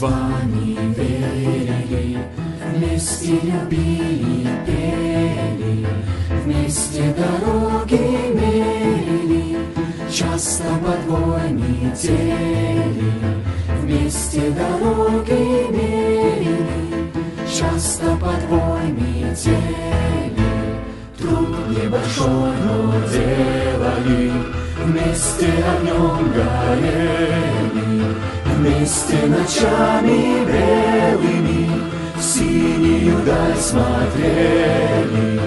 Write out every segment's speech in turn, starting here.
с вами верили, вместе любили, пели, вместе дороги мерили, часто подвой метели, вместе дороги мерили, часто подвой метели, труд небольшой, но делали, вместе огнем горели вместе ночами белыми в синюю даль смотрели.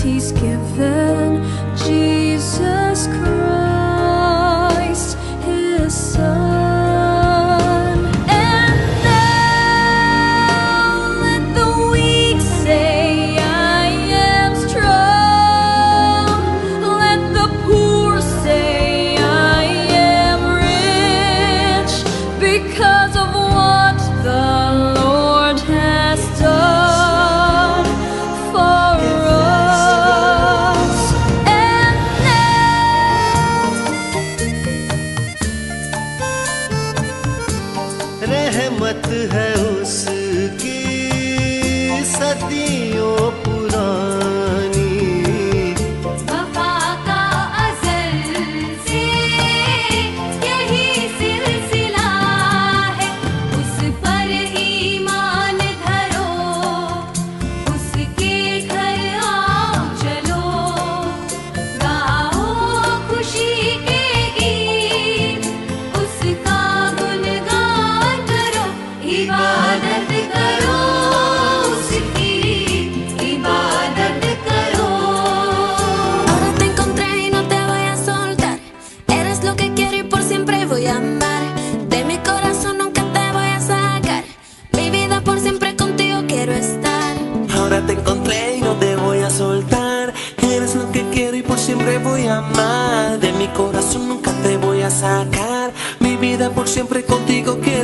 he's given. सदियों पुरानी। वफा का अजल से यही सिलसिला है। उस पर धरो, उसके घर आओ चलो। गाओ खुशी के गीत, उसका गुणगान करो। इबादत por siempre contigo que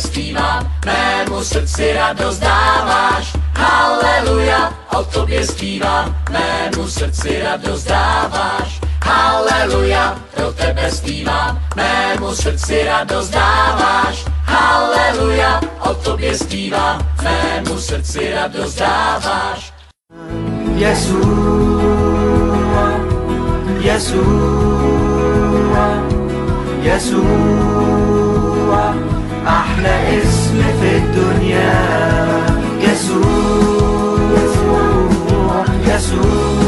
zpívám, mému srdci radost dáváš. Haleluja, o tobě zpívám, mému srdci radost dáváš. Haleluja, pro tebe zpívám, mému srdci radost dáváš. Haleluja, o tobě zpívám, mému srdci radost dáváš. Jesu, Jesu, Jesu. أحلى اسم في الدنيا. يسوع يسوع, يسوع.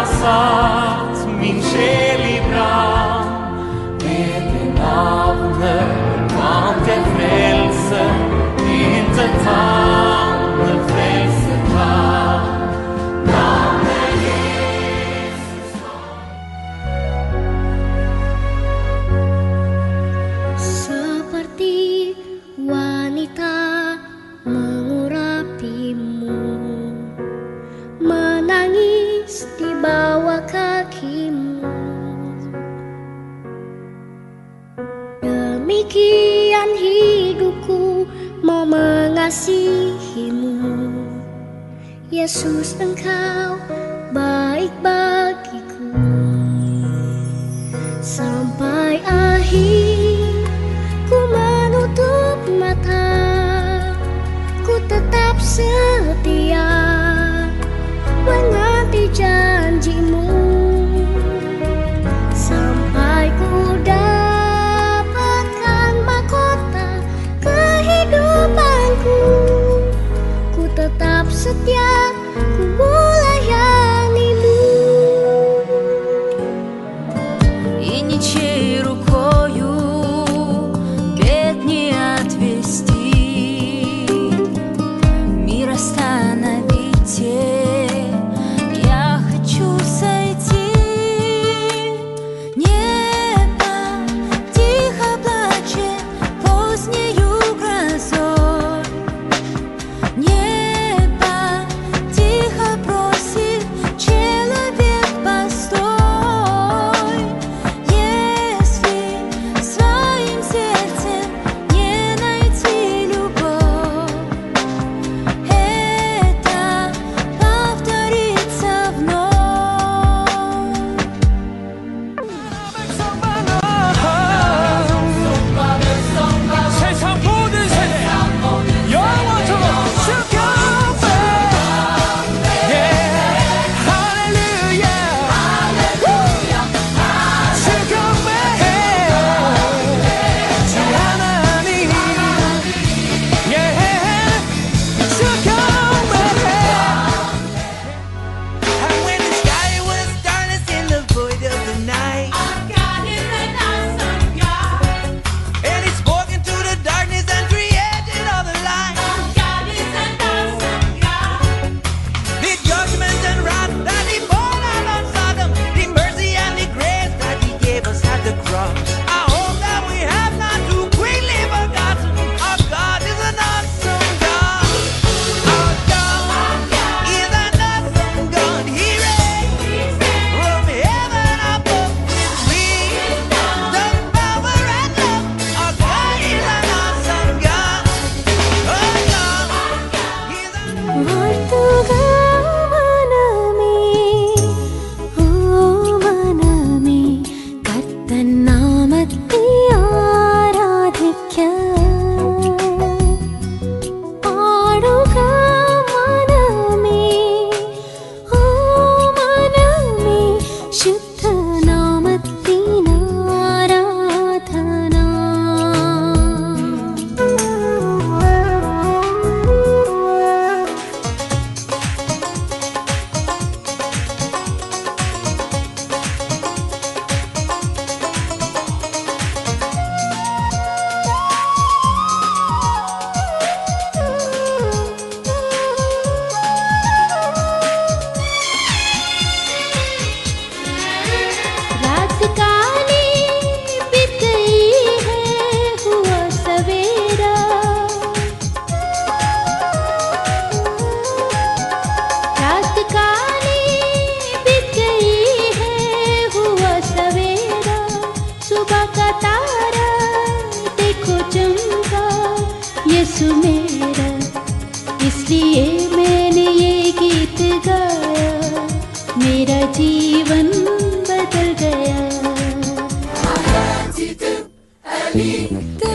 passat min cielo. so Dani.